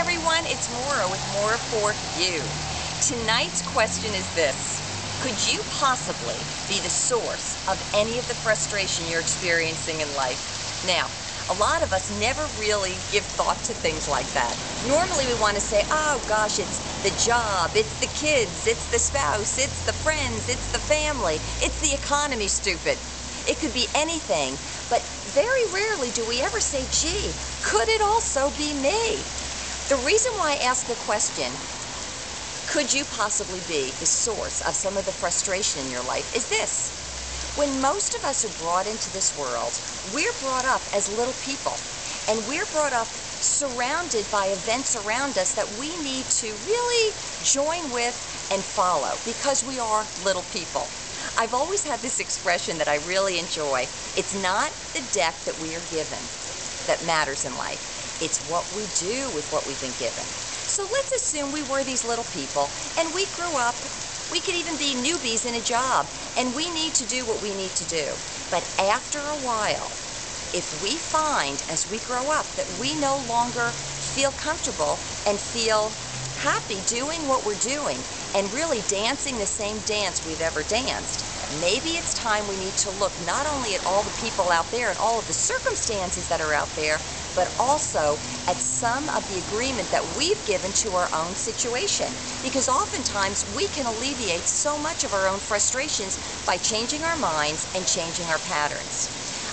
everyone, it's Maura with More for You. Tonight's question is this. Could you possibly be the source of any of the frustration you're experiencing in life? Now, a lot of us never really give thought to things like that. Normally we want to say, oh gosh, it's the job, it's the kids, it's the spouse, it's the friends, it's the family, it's the economy, stupid. It could be anything, but very rarely do we ever say, gee, could it also be me? The reason why I ask the question, could you possibly be the source of some of the frustration in your life, is this. When most of us are brought into this world, we're brought up as little people. And we're brought up surrounded by events around us that we need to really join with and follow because we are little people. I've always had this expression that I really enjoy. It's not the deck that we are given that matters in life. It's what we do with what we've been given. So let's assume we were these little people and we grew up. We could even be newbies in a job and we need to do what we need to do. But after a while, if we find as we grow up that we no longer feel comfortable and feel happy doing what we're doing and really dancing the same dance we've ever danced, maybe it's time we need to look not only at all the people out there and all of the circumstances that are out there, but also at some of the agreement that we've given to our own situation. Because oftentimes we can alleviate so much of our own frustrations by changing our minds and changing our patterns.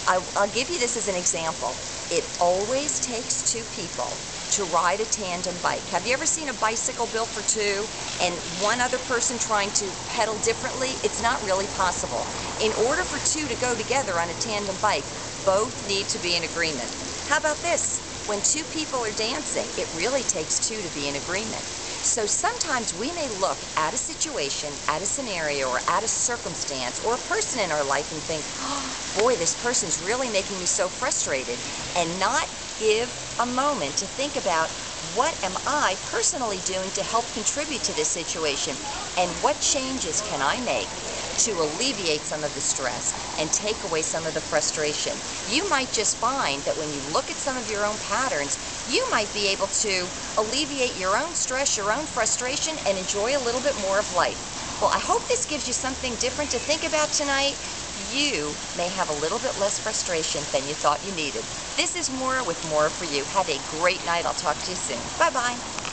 I, will give you this as an example. It always takes two people to ride a tandem bike. Have you ever seen a bicycle built for two and one other person trying to pedal differently? It's not really possible. In order for two to go together on a tandem bike, both need to be in agreement. How about this? When two people are dancing, it really takes two to be in agreement. So sometimes we may look at a situation, at a scenario, or at a circumstance, or a person in our life and think, oh, boy, this person's really making me so frustrated, and not give a moment to think about what am I personally doing to help contribute to this situation, and what changes can I make to alleviate some of the stress and take away some of the frustration. You might just find that when you look at some of your own patterns, you might be able to alleviate your own stress, your own frustration, and enjoy a little bit more of life. Well, I hope this gives you something different to think about tonight. You may have a little bit less frustration than you thought you needed. This is Maura with Maura4u. Have a great night. I'll talk to you soon. Bye-bye.